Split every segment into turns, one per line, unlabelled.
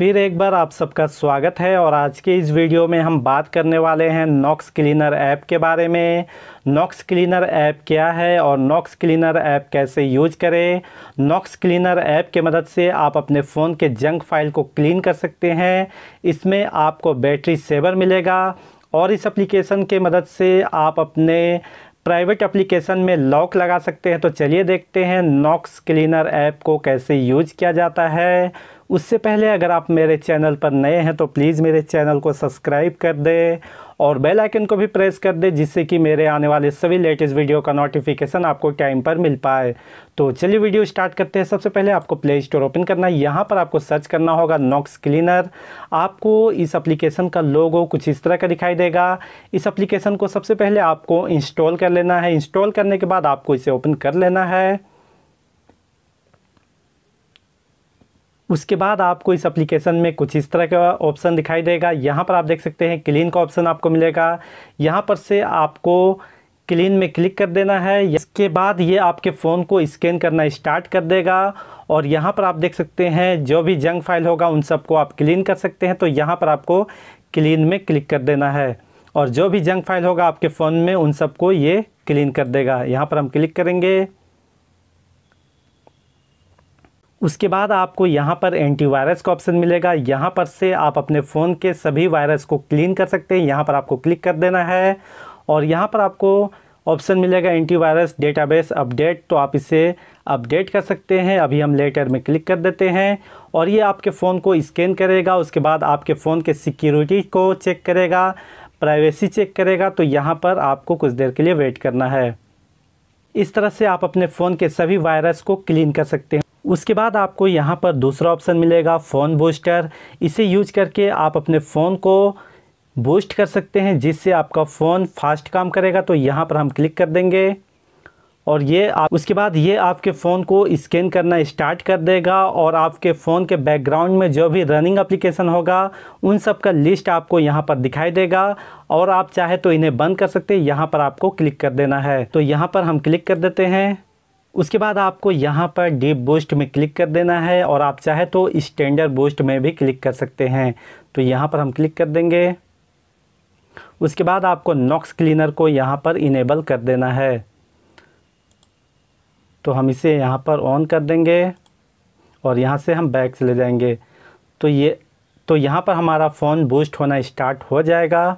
फिर एक बार आप सबका स्वागत है और आज के इस वीडियो में हम बात करने वाले हैं नॉक्स क्लीनर ऐप के बारे में। नॉक्स क्लीनर ऐप क्या है और नॉक्स क्लीनर ऐप कैसे यूज़ करें? नॉक्स क्लीनर ऐप के मदद से आप अपने फ़ोन के जंक फ़ाइल को क्लीन कर सकते हैं। इसमें आपको बैटरी सेवर मिलेगा और इस एप्लीकेशन के मदद से आप अपने प्राइवेट एप्लीकेशन में लॉक लगा सकते हैं। तो चलिए देखते हैं नॉक्स क्लीनर ऐप को कैसे यूज़ किया जाता है। उससे पहले अगर आप मेरे चैनल पर नए हैं तो प्लीज़ मेरे चैनल को सब्सक्राइब कर दें और बेल आइकन को भी प्रेस कर दें, जिससे कि मेरे आने वाले सभी लेटेस्ट वीडियो का नोटिफिकेशन आपको टाइम पर मिल पाए। तो चलिए वीडियो स्टार्ट करते हैं। सबसे पहले आपको प्ले स्टोर ओपन करना है। यहाँ पर आपको सर्च करना होगा नॉक्स क्लीनर। आपको इस एप्लीकेशन का लोगो कुछ इस तरह का दिखाई देगा। इस एप्लीकेशन को सबसे पहले आपको इंस्टॉल कर लेना है। इंस्टॉल करने के बाद आपको इसे ओपन कर लेना है। उसके बाद आपको इस एप्लीकेशन में कुछ इस तरह का ऑप्शन दिखाई देगा। यहाँ पर आप देख सकते हैं क्लीन का ऑप्शन आपको मिलेगा। यहाँ पर से आपको क्लीन में क्लिक कर देना है। इसके बाद ये आपके फ़ोन को स्कैन करना स्टार्ट कर देगा। और यहाँ पर आप देख सकते हैं, जो भी जंग फ़ाइल होगा, उन सबको आप क्लीन कर सकते हैं। तो यहाँ पर आपको क्लीन में क्लिक कर देना है। और जो भी जंग फ़ाइल होगा आपके फ़ोन में, उन सबको ये क्लीन कर देगा। यहाँ पर हम क्लिक करेंगे। उसके बाद आपको यहाँ पर एंटीवायरस का ऑप्शन मिलेगा। यहाँ पर से आप अपने फ़ोन के सभी वायरस को क्लीन कर सकते हैं। यहाँ पर आपको क्लिक कर देना है और यहाँ पर आपको ऑप्शन मिलेगा एंटीवायरस डेटाबेस अपडेट तो आप इसे अपडेट कर सकते हैं। अभी हम लेटर में क्लिक कर देते हैं और ये आपके फ़ोन को स्कैन करेगा। उसके बाद आपके फ़ोन के सिक्योरिटी को चेक करेगा प्राइवेसी चेक करेगा। तो यहाँ पर आपको कुछ देर के लिए वेट करना है। इस तरह से आप अपने फ़ोन के सभी वायरस को क्लीन कर सकते हैं। उसके बाद आपको यहाँ पर दूसरा ऑप्शन मिलेगा फ़ोन बूस्टर। इसे यूज़ करके आप अपने फ़ोन को बूस्ट कर सकते हैं, जिससे आपका फ़ोन फास्ट काम करेगा। तो यहाँ पर हम क्लिक कर देंगे और ये आप, उसके बाद ये आपके फ़ोन को स्कैन करना स्टार्ट कर देगा और आपके फ़ोन के बैकग्राउंड में जो भी रनिंग एप्लीकेशन होगा, उन सब का लिस्ट आपको यहाँ पर दिखाई देगा। और आप चाहे तो इन्हें बंद कर सकते हैं, यहाँ पर आपको क्लिक कर देना है। तो यहाँ पर हम क्लिक कर देते हैं। उसके बाद आपको यहाँ पर डीप बूस्ट में क्लिक कर देना है और आप चाहे तो स्टैंडर्ड बूस्ट में भी क्लिक कर सकते हैं। तो यहाँ पर हम क्लिक कर देंगे। उसके बाद आपको नॉक्स क्लीनर को यहाँ पर इनेबल कर देना है। तो हम इसे यहाँ पर ऑन कर देंगे और यहाँ से हम बैक चले जाएँगे। तो ये तो यहाँ पर हमारा फ़ोन बूस्ट होना स्टार्ट हो जाएगा।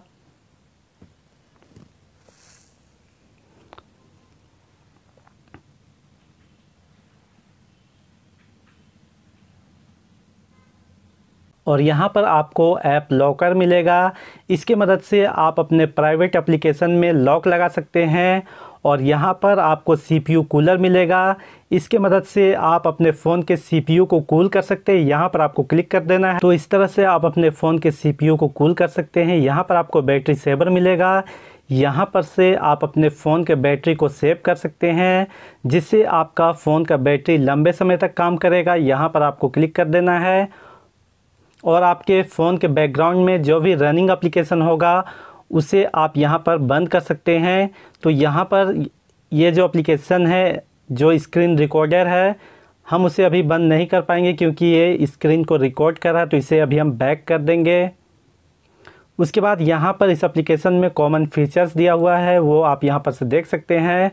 और यहाँ पर आपको ऐप लॉकर मिलेगा। इसके मदद से आप अपने प्राइवेट एप्लीकेशन में लॉक लगा सकते हैं और यहाँ पर आपको सीपीयू कूलर मिलेगा। इसके मदद से आप अपने फ़ोन के सीपीयू को कूल कर सकते हैं। यहाँ पर आपको क्लिक कर देना है। तो इस तरह से आप अपने फ़ोन के सीपीयू को कूल कर सकते हैं। यहाँ पर आपको बैटरी सेवर मिलेगा। यहाँ पर से आप अपने फ़ोन के बैटरी को सेव कर सकते हैं, जिससे आपका फ़ोन का बैटरी लंबे समय तक काम करेगा। यहाँ पर आपको क्लिक कर देना है और आपके फ़ोन के बैकग्राउंड में जो भी रनिंग एप्लीकेशन होगा, उसे आप यहाँ पर बंद कर सकते हैं। तो यहाँ पर ये जो एप्लीकेशन है, जो स्क्रीन रिकॉर्डर है, हम उसे अभी बंद नहीं कर पाएँगे क्योंकि ये स्क्रीन को रिकॉर्ड कर रहा है तो इसे अभी हम बैक कर देंगे। उसके बाद यहाँ पर इस एप्लीकेशन में कॉमन फीचर्स दिया हुआ है, वो आप यहाँ पर से देख सकते हैं।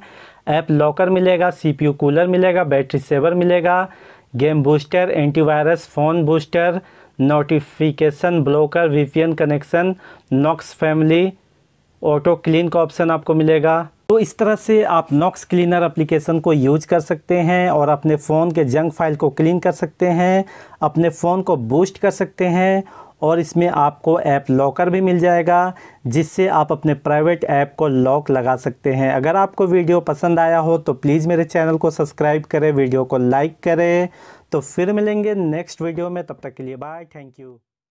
ऐप लॉकर मिलेगा सीपीयू कूलर मिलेगा बैटरी सेवर मिलेगा game booster antivirus phone booster notification blocker VPN connection Knox family, auto clean का ऑप्शन आपको मिलेगा। तो इस तरह से आप नॉक्स क्लीनर एप्लीकेशन को यूज़ कर सकते हैं और अपने फ़ोन के जंक फ़ाइल को क्लीन कर सकते हैं, अपने फ़ोन को बूस्ट कर सकते हैं और इसमें आपको ऐप लॉकर भी मिल जाएगा, जिससे आप अपने प्राइवेट ऐप को लॉक लगा सकते हैं। अगर आपको वीडियो पसंद आया हो तो प्लीज़ मेरे चैनल को सब्सक्राइब करें, वीडियो को लाइक करें तो फिर मिलेंगे नेक्स्ट वीडियो में तब तक के लिए बाय थैंक यू